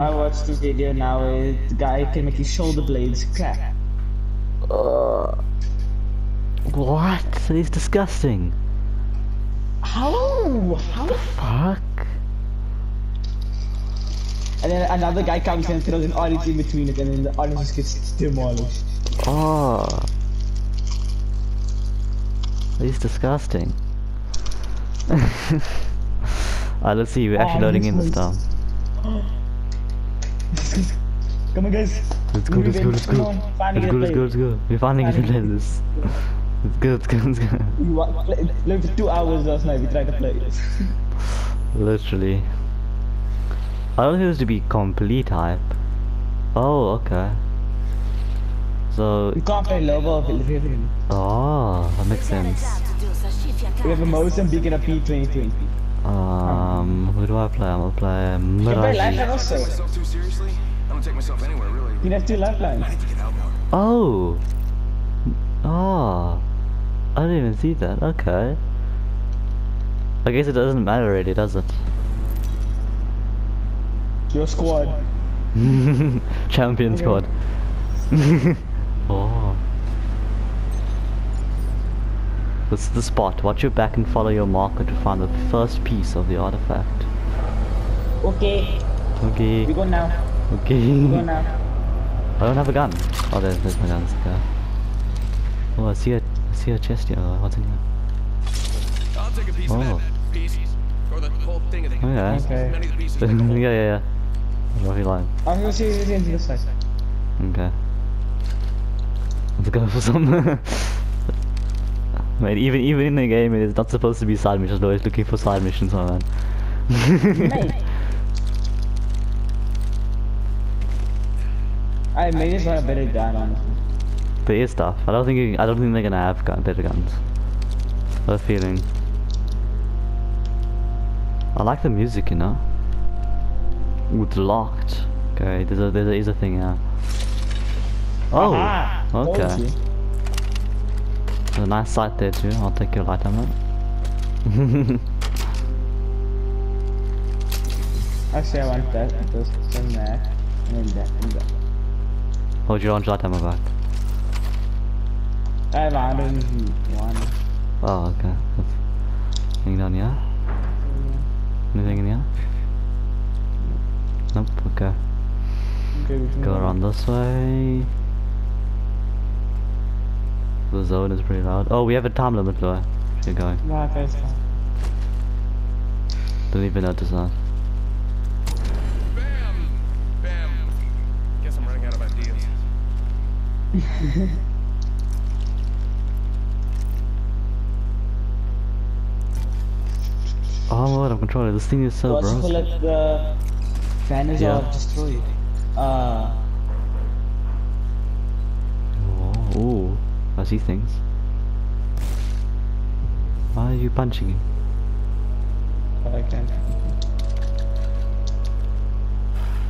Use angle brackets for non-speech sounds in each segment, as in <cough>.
I watched this video now. The guy can make his shoulder blades crack. Uh, what? It's disgusting. How? How? The Fuck. And then another guy comes in and throws an audience in between it, and then the audience just gets demolished. Oh. It's disgusting. Alright, <laughs> let's see. We're actually Oh, loading in this time. Come on, guys. Let's go, let's go, let's go. Let's go, let's go, let's go. We're finally gonna play this. Let's go, let's go, let's go. We wa- play- Played for two hours last night. We tried to play this. <laughs> Literally. I don't think this to be complete hype. Oh, okay. So, We can't play Loba of oh, that makes sense. We have a Mozambique and a P2020. Um, who do I play? I'm gonna play You can play Lifeline Mirage. also. You myself too seriously. I don't take myself anywhere really. can have two Lifelines. Need to get out more. Oh! Oh! I didn't even see that. Okay. I guess it doesn't matter really, does it? Your squad. <laughs> Champion Okay. squad. <laughs> oh. This is the spot. Watch your back and follow your marker to find the first piece of the artifact. Okay, Okay. we go now. Okay. We go now. <laughs> I don't have a gun. Oh, there's, there's my gun. Let's. Oh, I see a, I see a chest here. Oh, What's in here? I'll take a piece Oh. of that oh. piece. Or the whole thing of the Okay. Okay. Many of the pieces <laughs> yeah, make a whole. yeah, yeah. Rocky line. I'm gonna see you into this side. Okay. Let's go for some. <laughs> Wait, even even in the game, it is not supposed to be side missions. Though it's looking for side missions, my man. Mate. I may just want a better gun, honestly. is stuff. I don't think. You, I don't think they're gonna have gun, better guns. Got a feeling. I like the music, you know. Ooh, it's locked. Okay, there's a there is a thing here. Oh, Aha! Okay. There's a nice sight there too. I'll take your light on that. <laughs> Actually, I want that. This, then that, and then that, and that. Hold your orange light ammo back. I have 101. Oh, okay. That's anything down here? Anything in here? Nope, okay. Okay, Go around this way. The zone is pretty loud. Oh, we have a time limit though. Keep going. Nah, first time. Didn't even notice that. Oh my god, I'm controlling. This thing is so broken. called the banners Yeah. are destroyed. Uh, Oh, ooh, I see things. Why are you punching him? I can't.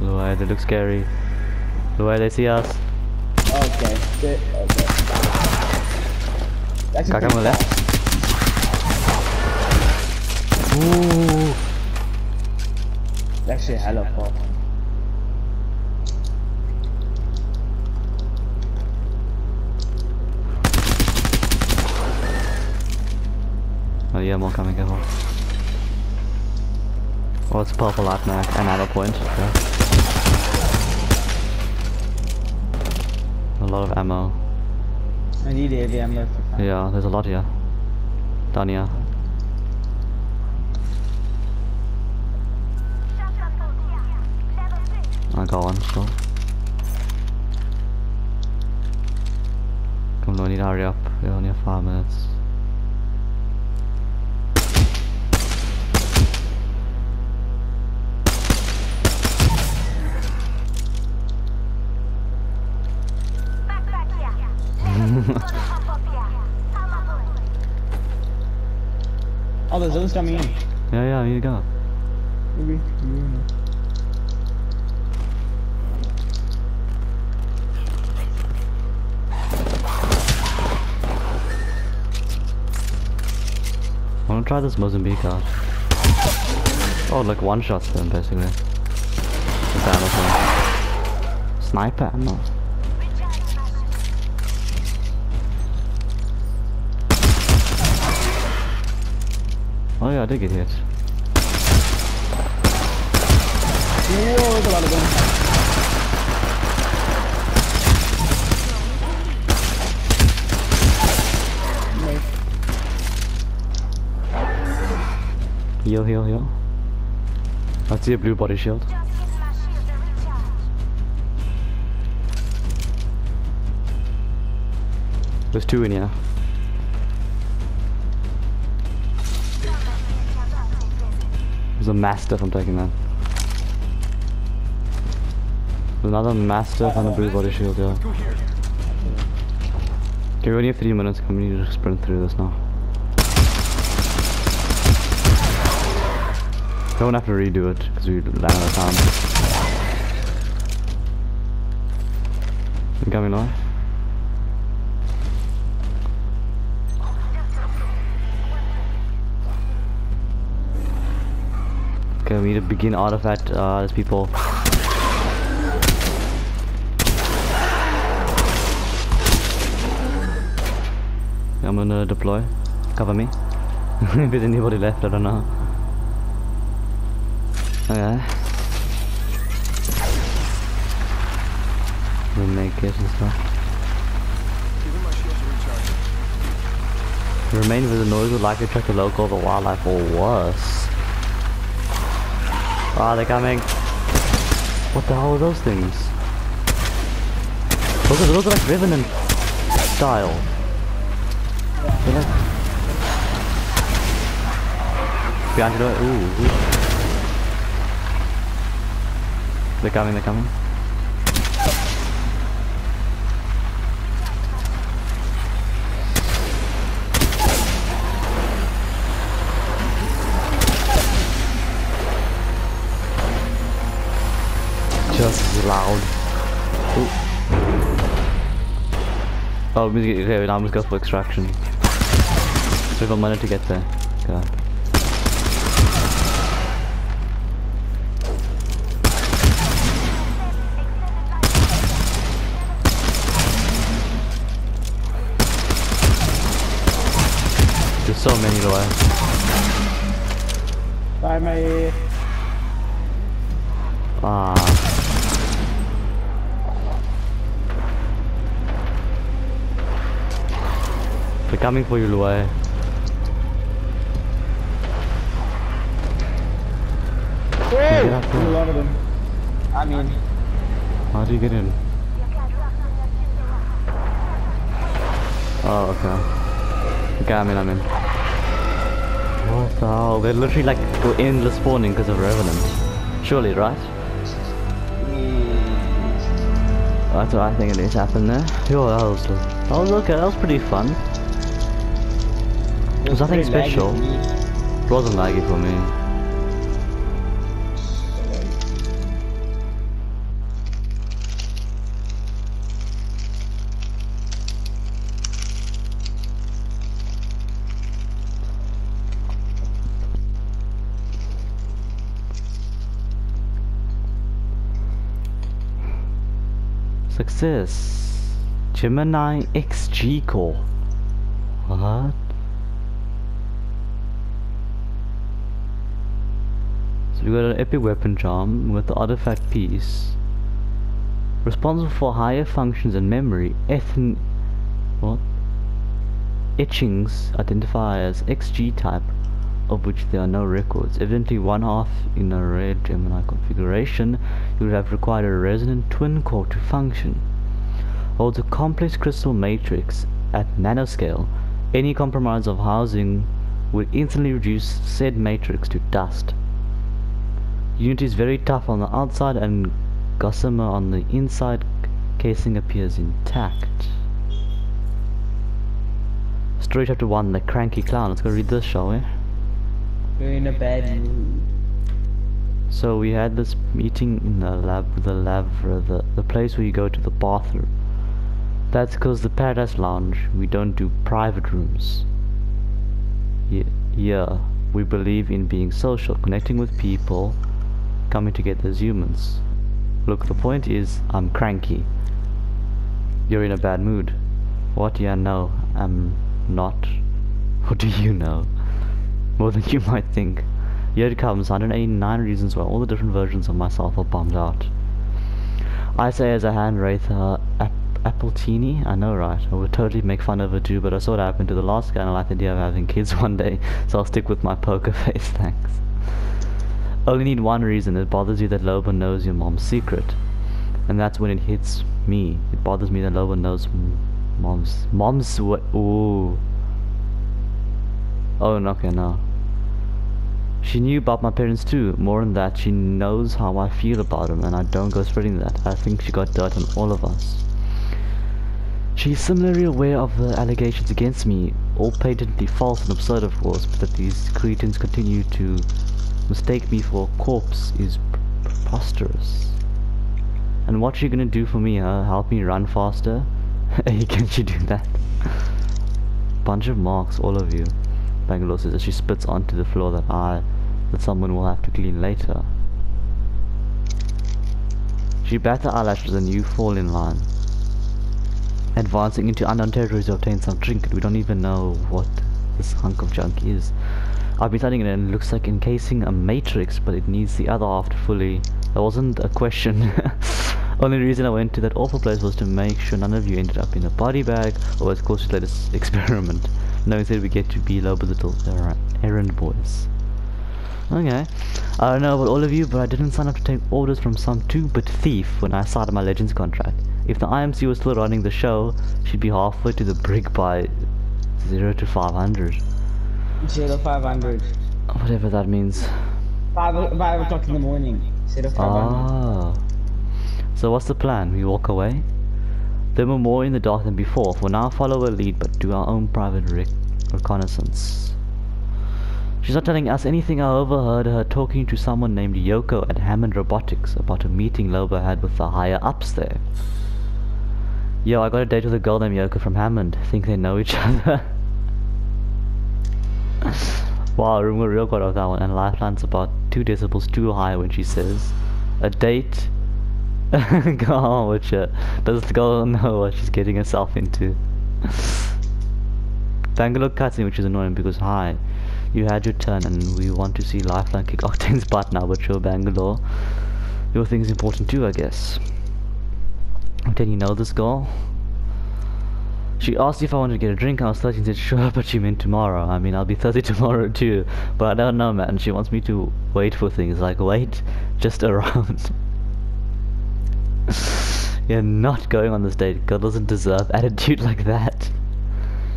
The way they look scary. The way they see us. Okay. Okay. That's coming left. Ooh. Actually, hella pop. Oh yeah, more coming, careful. Oh, it's purple mag and ammo point. Okay. Lot of ammo. I need heavy ammo. Yeah, there's a lot here. Down here. I got one still. Come on, we need to hurry up. We only have five minutes. Oh, the zone's coming in. Yeah, yeah, here you go. Maybe. I wanna try this Mozambique out. Oh, like one shots then, basically. Down as well. Sniper ammo. Oh yeah, I did get hit. Whoa, there's a lot of them. Heal, heal, heal. I see a blue body shield. There's two in here. There's a mastiff, I'm taking that. There's another mastiff and a blue body shield, yeah. Here. Okay, we only have three minutes, come we need to sprint through this now. Don't have to redo it, because we ran out of time. Incoming live. Okay, we need to begin artifact, uh, there's people. I'm gonna deploy. Cover me. <laughs> if there's anybody left, I don't know. Okay. We make it and stuff. Remain with the noise would likely attract the local the wildlife or worse. Ah, they're coming. What the hell are those things? Those are, those are like Revenant style. They're like... Behind you, ooh, ooh. They're coming, they're coming. Oh, we get, okay, now let's go for extraction. So we got money to get there. God. There's so many though. Bye, mate. Ah. They're coming for you, Luai. Whoa! get up There's a lot of them. I mean, How do you get in? You can rock on your shield to rock. Oh, okay. Okay, I'm in, I'm in. What the hell? They're literally like endless spawning because of Revenant. Surely, right? That's what I think it is happened there. Yo, that was, that was okay, that was pretty fun. It was nothing special. It wasn't laggy for me. Success. Gemini XG core. What? We got an epic weapon charm with the artifact piece. Responsible for higher functions in memory, ethn what? Etchings identify as XG type, of which there are no records. Evidently one half in a rare Gemini configuration, you would have required a resonant twin core to function. Holds a complex crystal matrix at nanoscale. Any compromise of housing would instantly reduce said matrix to dust. Unit is very tough on the outside and gossamer on the inside casing appears intact. Story chapter 1, The Cranky Clown. Let's go read this, shall we? We're in a bad mood. So we had this meeting in the lab, the lavra, the, the place where you go to the bathroom. That's because the Paradise Lounge, we don't do private rooms. Yeah, yeah, we believe in being social, connecting with people, coming together as humans. Look, the point is, I'm cranky. You're in a bad mood. What do you know? I'm not. <laughs> What do you know? More than <laughs> you might think. Here it comes, 189 reasons why all the different versions of myself are bummed out. I say as a hand wraith, uh, Ap Appletini? I know right, I would totally make fun of her too, but I saw what happened to the last guy and I like the idea of having kids <laughs> one day, so I'll stick with my poker face, thanks. Only need one reason, it bothers you that Loba knows your mom's secret. And that's when it hits me. It bothers me that Loba knows mom's... Mom's what? Ooh. Oh, no, okay, no. She knew about my parents too. More than that, she knows how I feel about them, and I don't go spreading that. I think she got dirt on all of us. She's similarly aware of the allegations against me, all patently false and absurd of course, but that these cretins continue to mistake me for a corpse is preposterous. And what's she gonna do for me, huh? Help me run faster? <laughs> hey, can she do that? <laughs> Bunch of marks, all of you. Bangalore says as she spits onto the floor that I, that someone will have to clean later. She bats her eyelashes and you fall in line. Advancing into unknown territory to obtain some trinket. We don't even know what this hunk of junk is. I've been studying it and it looks like encasing a matrix, but it needs the other half to fully... That wasn't a question. <laughs> Only reason I went to that awful place was to make sure none of you ended up in a body bag or as close to latest <laughs> experiment. No, instead we get to be Loba's little er- errand boys. Okay. I don't know about all of you, but I didn't sign up to take orders from some two-bit thief when I started my Legends contract. If the IMC was still running the show, she'd be halfway to the brig by 0 to 500. Zero five hundred. Whatever that means. Five five o'clock in the morning. Zero five hundred. Ah. So what's the plan? We walk away? Then we're more in the dark than before. For now, follow her lead, but do our own private rec- reconnaissance. She's not telling us anything. I overheard her talking to someone named Yoko at Hammond Robotics about a meeting Loba had with the higher ups there. Yo, I got a date with a girl named Yoko from Hammond. Think they know each <laughs> other? Wow, we're real quiet of that one. And Lifeline's about two decibels too high when she says, a date. <laughs> Go on with it. Does the girl know what she's getting herself into? Bangalore cutscene, which is annoying because hi, you had your turn and we want to see Lifeline kick Octane's <laughs> butt now, but sure, Bangalore, your thing's important too, I guess. Octane, you know this girl? She asked if I wanted to get a drink, and I was 13 said sure, but she meant tomorrow. I mean, I'll be 30 <laughs> tomorrow too, but I don't know, man. She wants me to wait for things, like wait just <laughs> around. You're not going on this date. God doesn't deserve <laughs> attitude like that.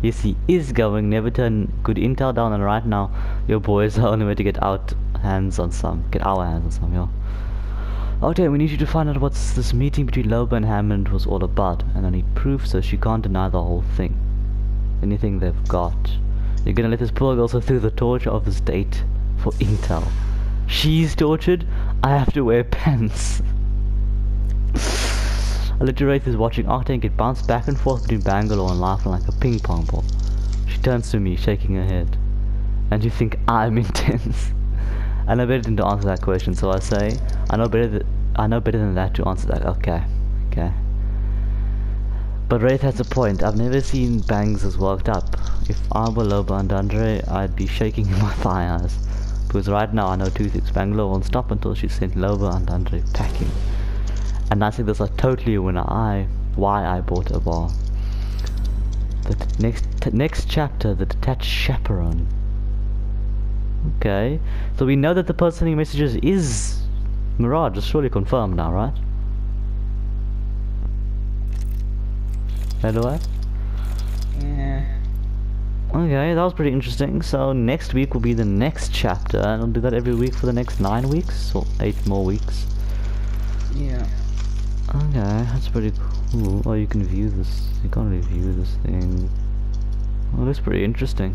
Yes, he is going. Never turn good intel down. And right now, your boys are on the way to get out hands on some. Get our hands on some, yo. Okay, we need you to find out what this meeting between Loba and Hammond was all about. And I need proof so she can't deny the whole thing. Anything they've got. You're gonna let this poor girl through the torture of this date for intel. She's tortured. I have to wear <laughs> pants. Alliterator is watching Octane get bounced back and forth between Bangalore and Lifeline like a ping pong ball. She turns to me, shaking her head. And you think I'm <laughs> intense? I know better than to answer that question, so I say, I know better th- I know better than that to answer that. Okay, okay. But Wraith has a point. I've never seen Bangs as worked up. If I were Loba Andrade, I'd be shaking <laughs> in my thighs. Because right now I know two things. Bangalore won't stop until she sent Loba Andrade packing. And I think this is totally when I why I bought a bar. The next next chapter, the detached chaperone. Okay, so we know that the person sending messages is Mirage. It's surely confirmed now, right? Hello. Eh? Yeah. Okay, that was pretty interesting. So next week will be the next chapter, and I'll do that every week for the next nine weeks or eight more weeks. Yeah. Okay, that's pretty cool. Oh, you can view this. You can't really view this thing. Oh, that's pretty interesting.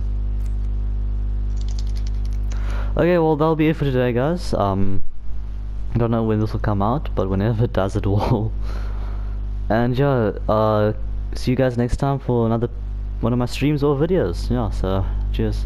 Okay, well that'll be it for today, guys. Um, I don't know when this will come out, but whenever <laughs> it does, it will. <laughs> and yeah, uh, see you guys next time for another one of my streams or videos. Yeah, so cheers.